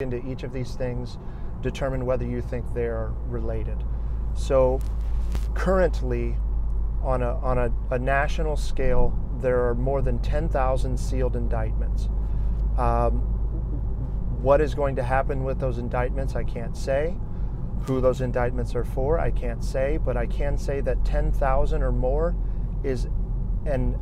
into each of these things, determine whether you think they're related. So currently, on a, on a, a national scale, there are more than 10,000 sealed indictments. Um, what is going to happen with those indictments, I can't say. Who those indictments are for, I can't say, but I can say that 10,000 or more is an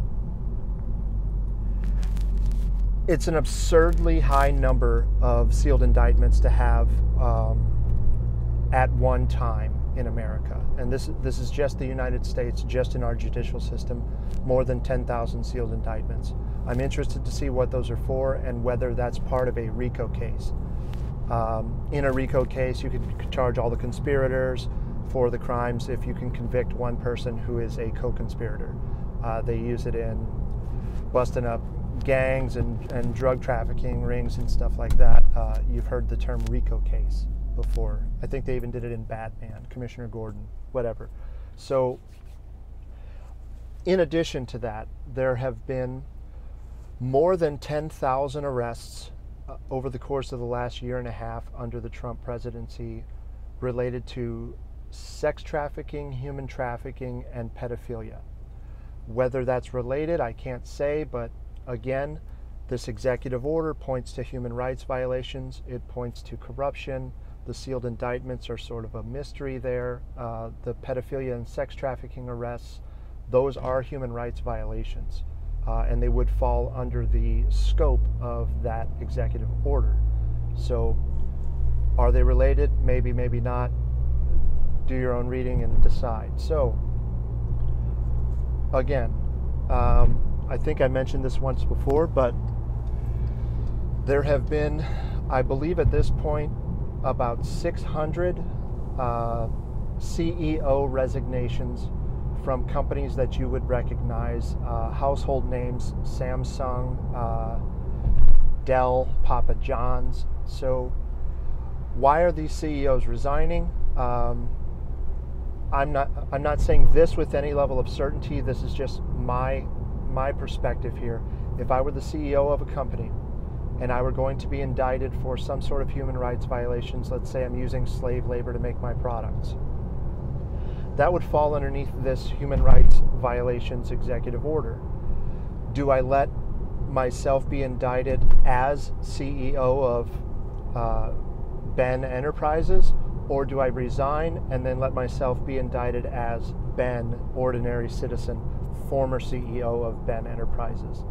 it's an absurdly high number of sealed indictments to have um, at one time in America. And this, this is just the United States, just in our judicial system, more than 10,000 sealed indictments. I'm interested to see what those are for and whether that's part of a RICO case. Um, in a RICO case, you could charge all the conspirators for the crimes if you can convict one person who is a co conspirator. Uh, they use it in busting up gangs and, and drug trafficking rings and stuff like that. Uh, you've heard the term RICO case before. I think they even did it in Batman, Commissioner Gordon, whatever. So, in addition to that, there have been more than 10,000 arrests uh, over the course of the last year and a half under the Trump presidency related to sex trafficking, human trafficking, and pedophilia. Whether that's related, I can't say, but again, this executive order points to human rights violations, it points to corruption, the sealed indictments are sort of a mystery there. Uh, the pedophilia and sex trafficking arrests, those are human rights violations. Uh, and they would fall under the scope of that executive order. So, are they related? Maybe, maybe not. Do your own reading and decide. So, again, um, I think I mentioned this once before, but there have been, I believe at this point, about 600 uh, CEO resignations from companies that you would recognize, uh, household names Samsung, uh, Dell, Papa John's. So, why are these CEOs resigning? Um, I'm not. I'm not saying this with any level of certainty. This is just my my perspective here. If I were the CEO of a company and I were going to be indicted for some sort of human rights violations, let's say I'm using slave labor to make my products, that would fall underneath this human rights violations executive order. Do I let myself be indicted as CEO of uh, Ben Enterprises, or do I resign and then let myself be indicted as Ben, ordinary citizen, former CEO of Ben Enterprises?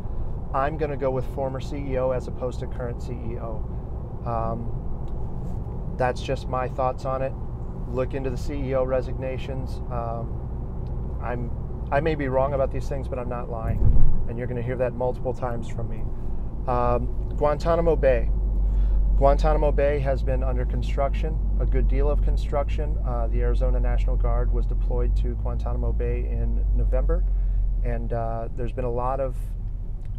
I'm going to go with former CEO as opposed to current CEO. Um, that's just my thoughts on it. Look into the CEO resignations. Um, I'm I may be wrong about these things, but I'm not lying, and you're going to hear that multiple times from me. Um, Guantanamo Bay. Guantanamo Bay has been under construction, a good deal of construction. Uh, the Arizona National Guard was deployed to Guantanamo Bay in November, and uh, there's been a lot of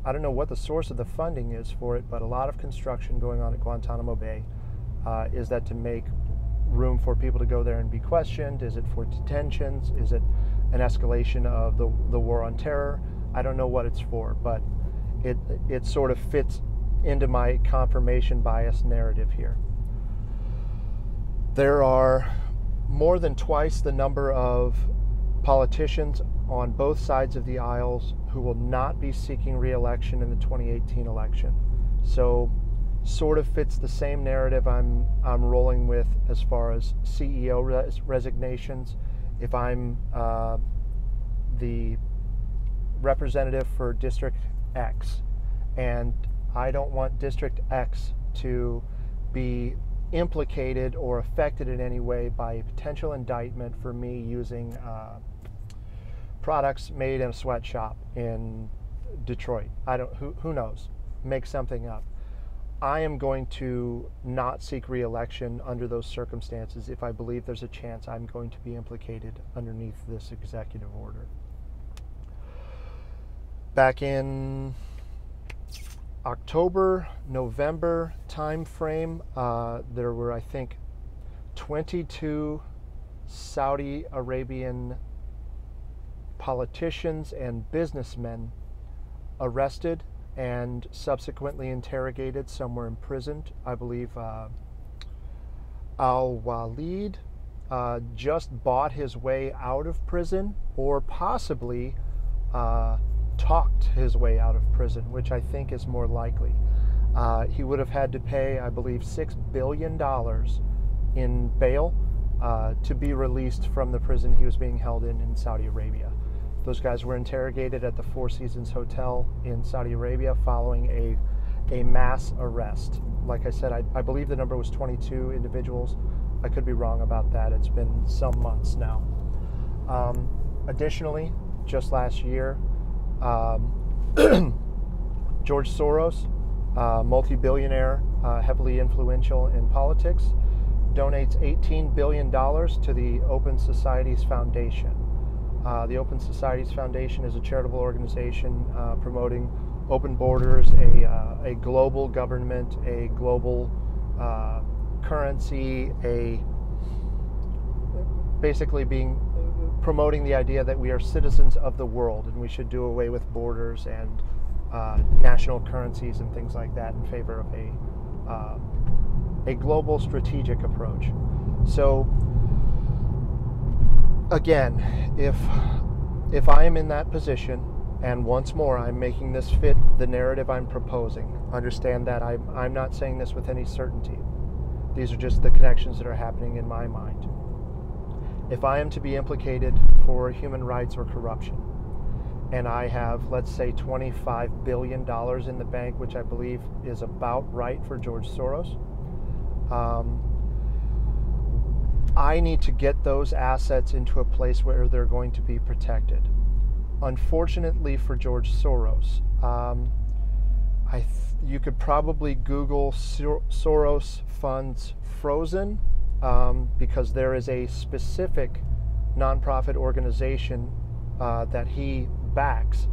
I don't know what the source of the funding is for it, but a lot of construction going on at Guantanamo Bay. Uh, is that to make room for people to go there and be questioned? Is it for detentions? Is it an escalation of the, the war on terror? I don't know what it's for, but it, it sort of fits into my confirmation bias narrative here. There are more than twice the number of politicians on both sides of the aisles who will not be seeking re-election in the 2018 election. So sort of fits the same narrative I'm I'm rolling with as far as CEO res- resignations. If I'm uh, the representative for District X, and I don't want District X to be implicated or affected in any way by a potential indictment for me using uh, products made in a sweatshop in Detroit. I don't who who knows. Make something up. I am going to not seek reelection under those circumstances if I believe there's a chance I'm going to be implicated underneath this executive order. Back in October, November time frame, uh, there were, I think, 22 Saudi Arabian politicians and businessmen arrested and subsequently interrogated, Some were imprisoned. I believe uh, Al Waleed uh, just bought his way out of prison or possibly uh, talked his way out of prison, which I think is more likely. Uh, he would have had to pay, I believe, $6 billion in bail uh, to be released from the prison he was being held in in Saudi Arabia. Those guys were interrogated at the Four Seasons Hotel in Saudi Arabia following a, a mass arrest. Like I said, I, I believe the number was 22 individuals. I could be wrong about that. It's been some months now. Um, additionally, just last year, um, George Soros, uh, multi billionaire, uh, heavily influential in politics, donates $18 billion to the Open Societies Foundation. Uh, the Open Societies Foundation is a charitable organization uh, promoting open borders, a, uh, a global government, a global uh, currency, a basically being promoting the idea that we are citizens of the world and we should do away with borders and uh, national currencies and things like that in favor of a uh, a global strategic approach. So again, if if I am in that position, and once more I'm making this fit the narrative I'm proposing, understand that I'm, I'm not saying this with any certainty. These are just the connections that are happening in my mind. If I am to be implicated for human rights or corruption, and I have, let's say, $25 billion in the bank, which I believe is about right for George Soros, um, I need to get those assets into a place where they're going to be protected. Unfortunately for George Soros, um, I th- you could probably Google Sor- Soros funds frozen um, because there is a specific nonprofit organization uh, that he backs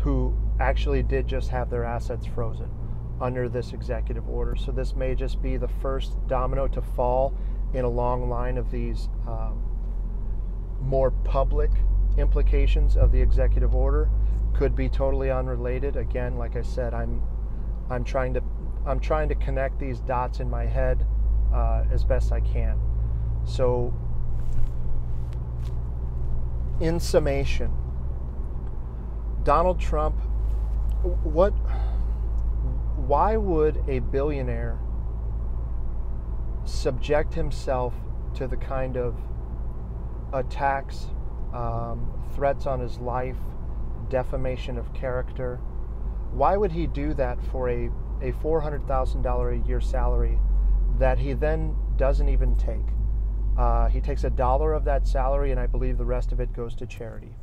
who actually did just have their assets frozen under this executive order. So this may just be the first domino to fall in a long line of these um, more public implications of the executive order could be totally unrelated. Again like i said i'm i'm trying to i'm trying to connect these dots in my head uh, as best i can. So in summation donald trump what why would a billionaire subject himself to the kind of attacks, um, threats on his life, defamation of character. Why would he do that for a, a $400,000 a year salary that he then doesn't even take? Uh, he takes a dollar of that salary, and I believe the rest of it goes to charity.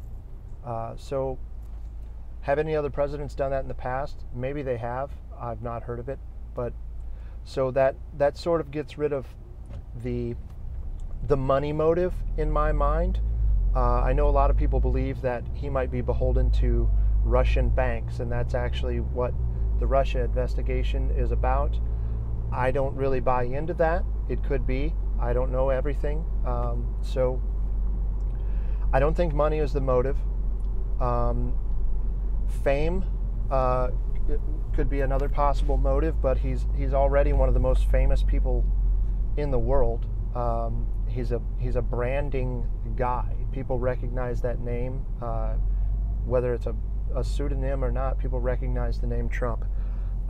Uh, so, have any other presidents done that in the past? Maybe they have. I've not heard of it, but so that that sort of gets rid of the the money motive in my mind. Uh, I know a lot of people believe that he might be beholden to Russian banks, and that's actually what the Russia investigation is about. I don't really buy into that. It could be. I don't know everything. Um, so I don't think money is the motive. Um, fame uh, could be another possible motive, but he's he's already one of the most famous people in the world. Um, he's a he's a branding guy. People recognize that name, uh, whether it's a, a pseudonym or not. People recognize the name Trump.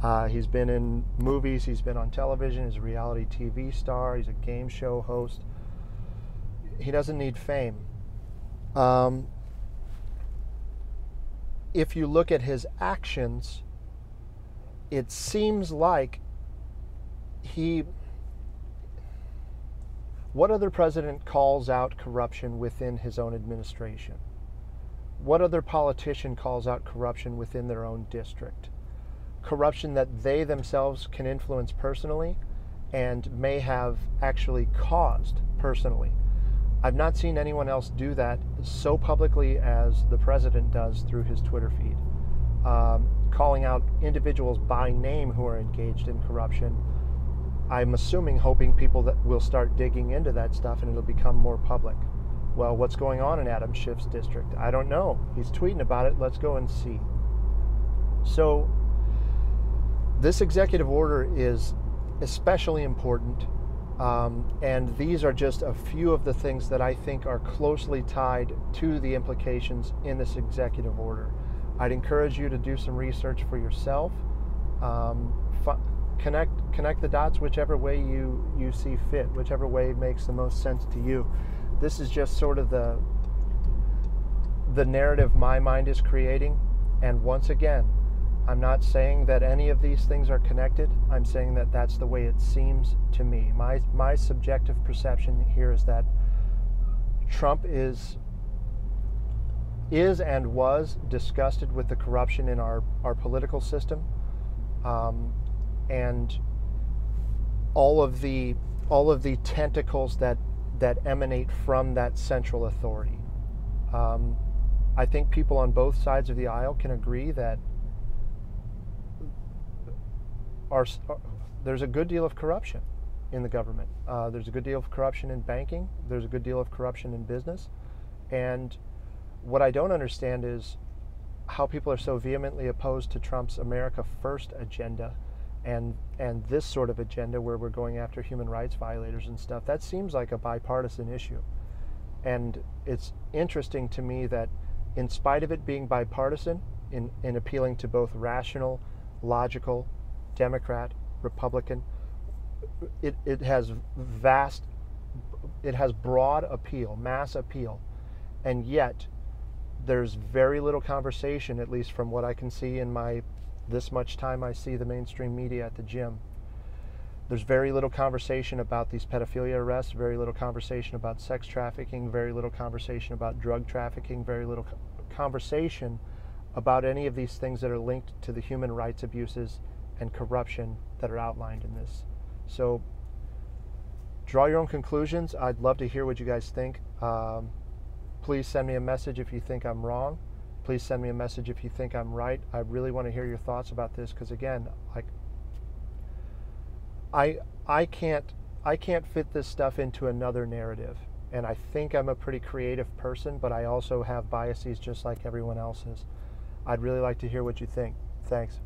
Uh, he's been in movies. He's been on television. He's a reality TV star. He's a game show host. He doesn't need fame. Um, if you look at his actions, it seems like he what other president calls out corruption within his own administration? What other politician calls out corruption within their own district? Corruption that they themselves can influence personally and may have actually caused personally. I've not seen anyone else do that so publicly as the president does through his Twitter feed um, calling out individuals by name who are engaged in corruption. I'm assuming, hoping people that will start digging into that stuff and it'll become more public. Well, what's going on in Adam Schiff's district? I don't know. He's tweeting about it. Let's go and see. So, this executive order is especially important, um, and these are just a few of the things that I think are closely tied to the implications in this executive order. I'd encourage you to do some research for yourself. Um, connect connect the dots whichever way you you see fit, whichever way makes the most sense to you. This is just sort of the the narrative my mind is creating, and once again, I'm not saying that any of these things are connected. I'm saying that that's the way it seems to me. My my subjective perception here is that Trump is is and was disgusted with the corruption in our, our political system. Um, and all of the all of the tentacles that that emanate from that central authority. Um, I think people on both sides of the aisle can agree that our, there's a good deal of corruption in the government. Uh, there's a good deal of corruption in banking. There's a good deal of corruption in business. And what I don't understand is how people are so vehemently opposed to Trump's America First agenda and and this sort of agenda where we're going after human rights violators and stuff. That seems like a bipartisan issue. And it's interesting to me that in spite of it being bipartisan in, in appealing to both rational logical democrat republican it, it has vast it has broad appeal mass appeal. And yet there's very little conversation at least from what i can see in my this much time I see the mainstream media at the gym. There's very little conversation about these pedophilia arrests, very little conversation about sex trafficking, very little conversation about drug trafficking, very little conversation about any of these things that are linked to the human rights abuses and corruption that are outlined in this. So, draw your own conclusions. I'd love to hear what you guys think. Um, please send me a message if you think I'm wrong please send me a message if you think I'm right. I really want to hear your thoughts about this because again, like I I can't I can't fit this stuff into another narrative. And I think I'm a pretty creative person, but I also have biases just like everyone else's. I'd really like to hear what you think. Thanks.